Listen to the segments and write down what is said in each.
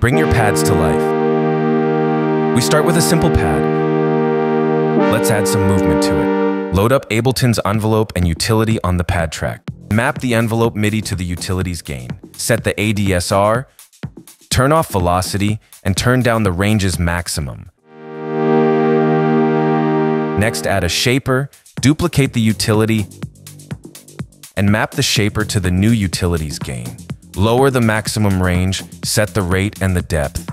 Bring your pads to life. We start with a simple pad. Let's add some movement to it. Load up Ableton's envelope and utility on the pad track. Map the envelope MIDI to the utility's gain. Set the ADSR, turn off velocity, and turn down the range's maximum. Next, add a shaper, duplicate the utility, and map the shaper to the new utility's gain. Lower the maximum range, set the rate and the depth.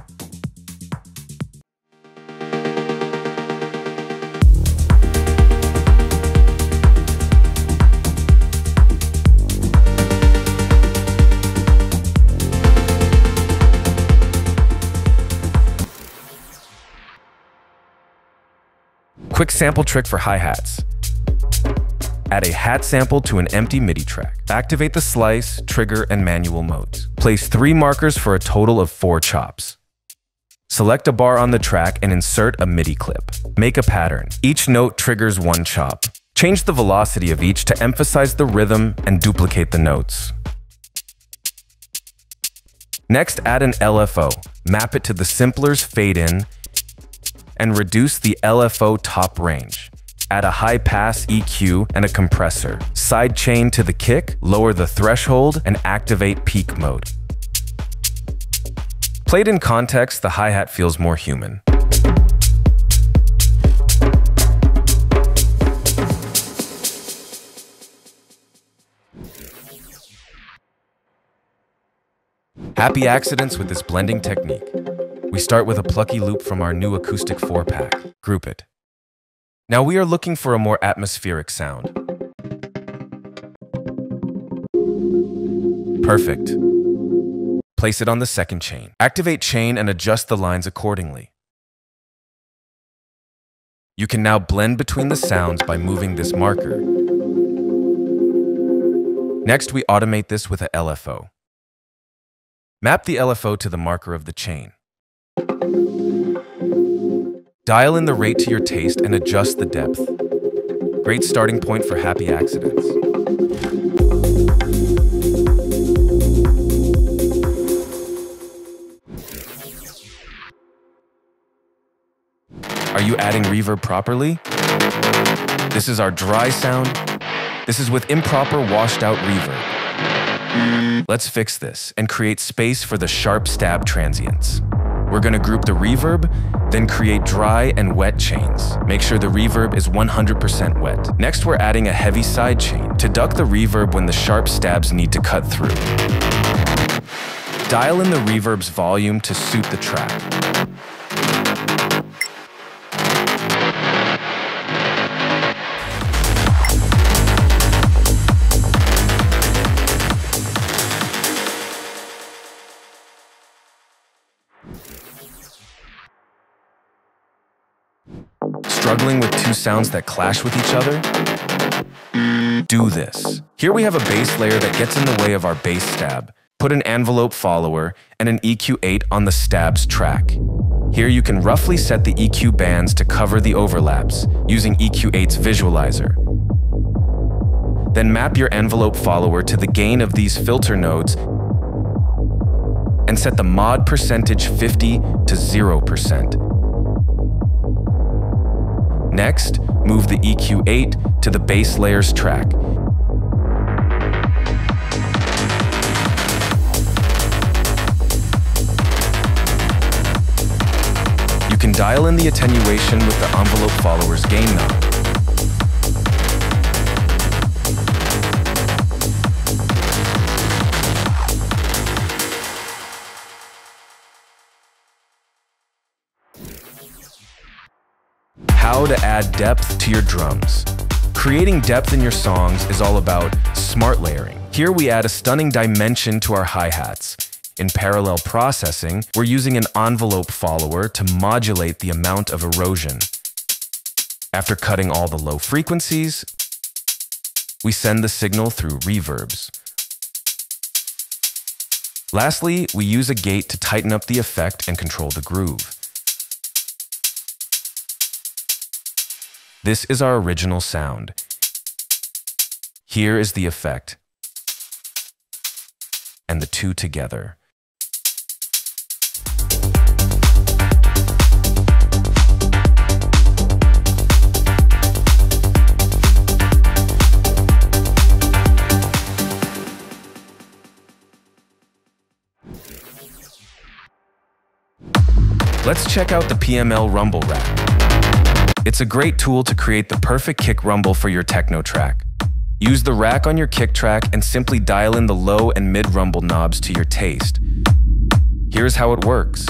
Quick sample trick for hi-hats. Add a hat sample to an empty MIDI track. Activate the slice, trigger, and manual modes. Place three markers for a total of four chops. Select a bar on the track and insert a MIDI clip. Make a pattern. Each note triggers one chop. Change the velocity of each to emphasize the rhythm and duplicate the notes. Next, add an LFO. Map it to the simpler's fade-in and reduce the LFO top range. Add a high pass EQ and a compressor. Sidechain to the kick, lower the threshold, and activate peak mode. Played in context, the hi-hat feels more human. Happy accidents with this blending technique. We start with a plucky loop from our new acoustic 4-pack. Group it. Now we are looking for a more atmospheric sound. Perfect. Place it on the second chain. Activate chain and adjust the lines accordingly. You can now blend between the sounds by moving this marker. Next, we automate this with a LFO. Map the LFO to the marker of the chain. Dial in the rate to your taste and adjust the depth. Great starting point for happy accidents. Are you adding reverb properly? This is our dry sound. This is with improper washed out reverb. Let's fix this and create space for the sharp stab transients. We're gonna group the reverb, then create dry and wet chains. Make sure the reverb is 100% wet. Next, we're adding a heavy side chain to duck the reverb when the sharp stabs need to cut through. Dial in the reverb's volume to suit the track. Struggling with two sounds that clash with each other? Do this. Here we have a bass layer that gets in the way of our bass stab. Put an envelope follower and an EQ8 on the stab's track. Here you can roughly set the EQ bands to cover the overlaps using EQ8's visualizer. Then map your envelope follower to the gain of these filter nodes and set the mod percentage 50 to 0%. Next, move the EQ8 to the bass layer's track. You can dial in the attenuation with the envelope follower's gain knob. How to add depth to your drums. Creating depth in your songs is all about smart layering. Here we add a stunning dimension to our hi-hats. In parallel processing, we're using an envelope follower to modulate the amount of erosion. After cutting all the low frequencies, we send the signal through reverbs. Lastly, we use a gate to tighten up the effect and control the groove. This is our original sound. Here is the effect. And the two together. Let's check out the PML Rumble Rack. It's a great tool to create the perfect kick rumble for your techno track. Use the rack on your kick track and simply dial in the low and mid rumble knobs to your taste. Here's how it works.